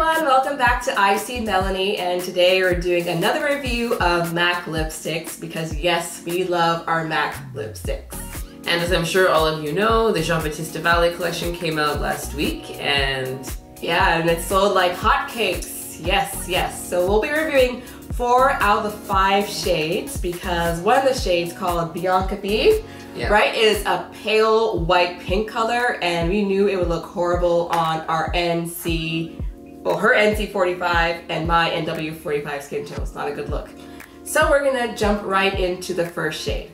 everyone, welcome back to I See Melanie and today we're doing another review of MAC lipsticks because yes, we love our MAC lipsticks. And as I'm sure all of you know, the Giambattista Valli collection came out last week and yeah, and it sold like hotcakes. Yes, yes. So we'll be reviewing four out of the five shades because one of the shades called Bianca B, yeah. right, is a pale white pink color and we knew it would look horrible on our NC well, her NC45 and my NW45 skin tone. It's not a good look. So we're gonna jump right into the first shade.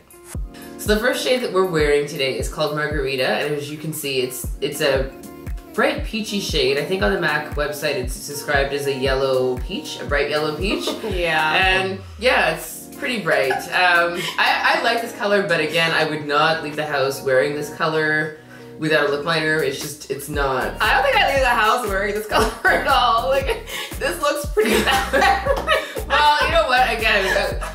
So the first shade that we're wearing today is called Margherita, and as you can see, it's it's a bright peachy shade. I think on the MAC website it's described as a yellow peach, a bright yellow peach. yeah. And yeah, it's pretty bright. Um, I, I like this color, but again, I would not leave the house wearing this color without a lip liner. It's just, it's not. I don't think I leave the house wearing this color at all. Like, this looks pretty bad. well, you know what? Again, uh,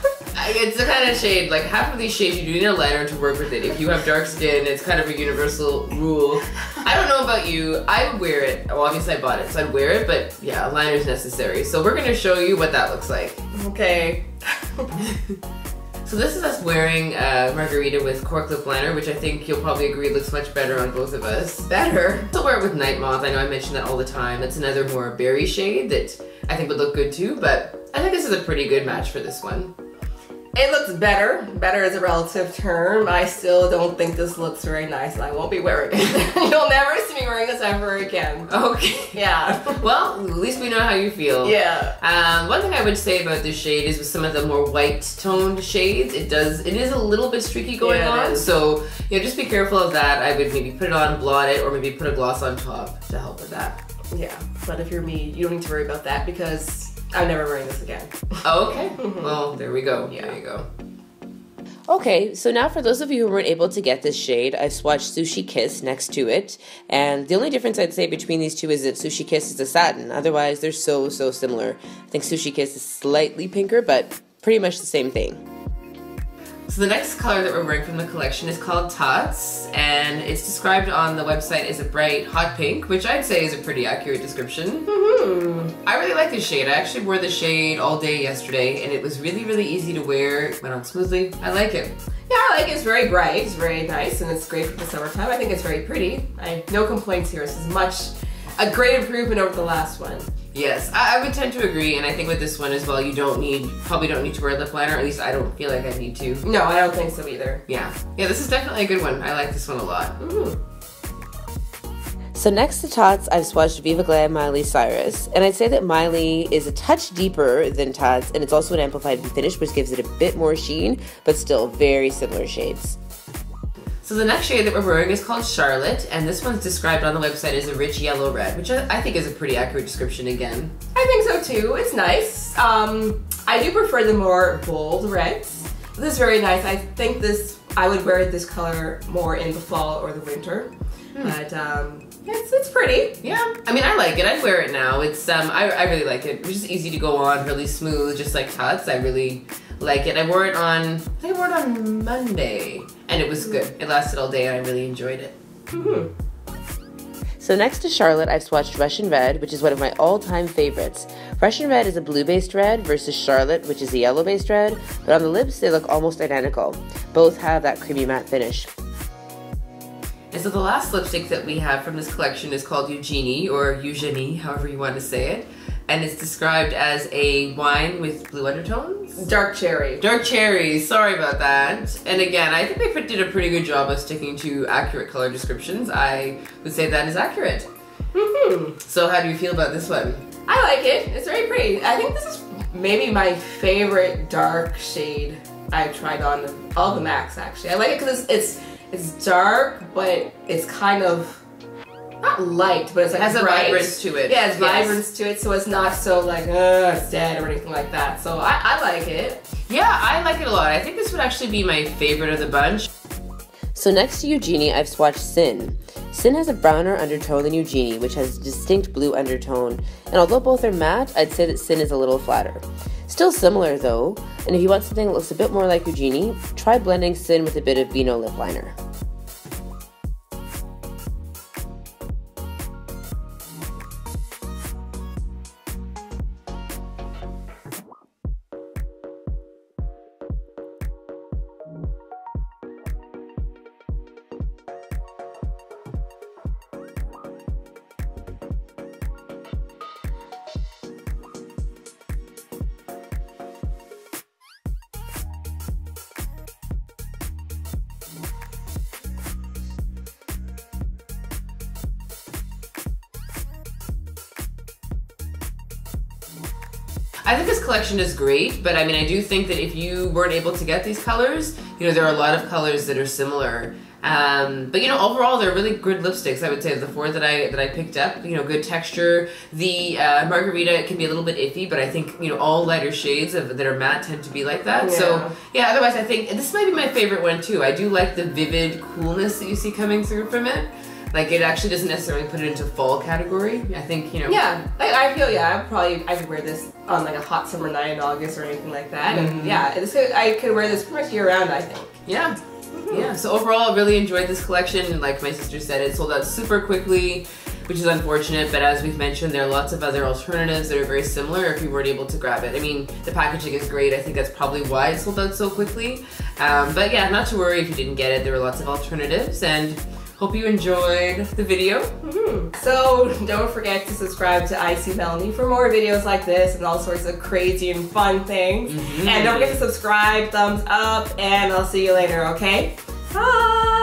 it's the kind of shade, like half of these shades you do need a liner to work with it. If you have dark skin, it's kind of a universal rule. I don't know about you, I would wear it. Well, obviously I bought it, so I'd wear it, but yeah, a liner is necessary. So we're gonna show you what that looks like. Okay. So this is us wearing uh, Margherita with cork lip liner, which I think you'll probably agree looks much better on both of us. Better? So wear it with Night Moth. I know I mention that all the time. It's another more berry shade that I think would look good too, but I think this is a pretty good match for this one. It looks better. Better is a relative term. I still don't think this looks very nice and I won't be wearing it. You'll never see me wearing this ever again. Okay. Yeah. well, at least we know how you feel. Yeah. Um, one thing I would say about this shade is with some of the more white toned shades, it does, it is a little bit streaky going yeah, on. So, yeah, just be careful of that. I would maybe put it on, blot it, or maybe put a gloss on top to help with that. Yeah. But if you're me, you don't need to worry about that because I'm never wearing this again. Oh, okay. Mhm. well, there we go. Yeah. There you go. Okay, so now for those of you who weren't able to get this shade, I've swatched Sushi Kiss next to it. And the only difference I'd say between these two is that Sushi Kiss is a satin. Otherwise, they're so, so similar. I think Sushi Kiss is slightly pinker, but pretty much the same thing. So the next color that we're wearing from the collection is called Tats, and it's described on the website as a bright hot pink, which I'd say is a pretty accurate description. Mm-hmm. I really like this shade. I actually wore the shade all day yesterday, and it was really, really easy to wear. It went on smoothly. I like it. Yeah, I like it. It's very bright. It's very nice, and it's great for the summertime. I think it's very pretty. I no complaints here. This is much a great improvement over the last one. Yes, I, I, would tend to agree, and I think with this one as well, you don't need, probably don't need to wear lip liner, at least I don't feel like I need to. No, I don't think so either. Yeah, yeah, this is definitely a good one. I like this one a lot. So next to Tats, I've swatched Viva Glam Miley Cyrus, and I'd say that Miley is a touch deeper than Tats, and it's also an amplified finish, which gives it a bit more sheen, but still very similar shades. So the next shade that we're wearing is called Charlotte, and this one's described on the website as a rich yellow red, which I think is a pretty accurate description again. I think so too. It's nice. Um, I do prefer the more bold reds. This is very nice. I think this, I would wear this color more in the fall or the winter. Hmm. But um, it's, it's pretty. Yeah, I mean, I like it. I'd wear it now. It's um, I, I really like it. It's just easy to go on, really smooth, just like Tats. I really like it. I wore it on, I I wore it on Monday, and it was good. It lasted all day, and I really enjoyed it. Mm-hmm. So next to Charlotte, I've swatched Russian Red, which is one of my all-time favorites. Russian Red is a blue-based red versus Charlotte, which is a yellow-based red, but on the lips, they look almost identical. Both have that creamy matte finish. And so the last lipstick that we have from this collection is called Eugenie, or Eugenie, however you want to say it. And it's described as a wine with blue undertones. Dark cherry. Dark cherry, sorry about that. And again, I think they did a pretty good job of sticking to accurate color descriptions. I would say that is accurate. Mm-hmm. So how do you feel about this one? I like it. It's very pretty. I think this is maybe my favorite dark shade I've tried on all the Macs actually. I like it because it's, it's it's dark, but it's kind of not light, but it's like it has bright. a vibrance to it. Yeah, it's yes. vibrance to it, so it's not so like uh, it's dead or anything like that. So I, I like it. Yeah, I like it a lot. I think this would actually be my favorite of the bunch. So next to Eugenie, I've swatched Sin. Sin has a browner undertone than Eugenie, which has a distinct blue undertone, and although both are matte, I'd say that Sin is a little flatter. Still similar though, and if you want something that looks a bit more like Eugenie, try blending Sin with a bit of Vino lip liner. I think this collection is great, but I mean, I do think that if you weren't able to get these colors, you know, there are a lot of colors that are similar. Um, but you know, overall, they're really good lipsticks. I would say the four that I that I picked up, you know, good texture. The uh, Margherita can be a little bit iffy, but I think you know all lighter shades of, that are matte tend to be like that. Yeah. So yeah, otherwise, I think this might be my favorite one too. I do like the vivid coolness that you see coming through from it. Like it actually doesn't necessarily put it into fall category. I think you know. Yeah, I, I feel yeah. I probably I could wear this on like a hot summer night in August or anything like that. Mm-hmm. And yeah, this could, I could wear this pretty much year round. I think. Yeah. Mm-hmm. Yeah. So overall, I really enjoyed this collection. Like my sister said, it sold out super quickly, which is unfortunate. But as we've mentioned, there are lots of other alternatives that are very similar. If you weren't able to grab it, I mean, the packaging is great. I think that's probably why it sold out so quickly. Um, but yeah, not to worry if you didn't get it. There were lots of alternatives and. Hope you enjoyed the video. Mm-hmm. So don't forget to subscribe to I See Melanie for more videos like this and all sorts of crazy and fun things. Mm-hmm. And don't forget to subscribe, thumbs up, and I'll see you later, okay? Bye!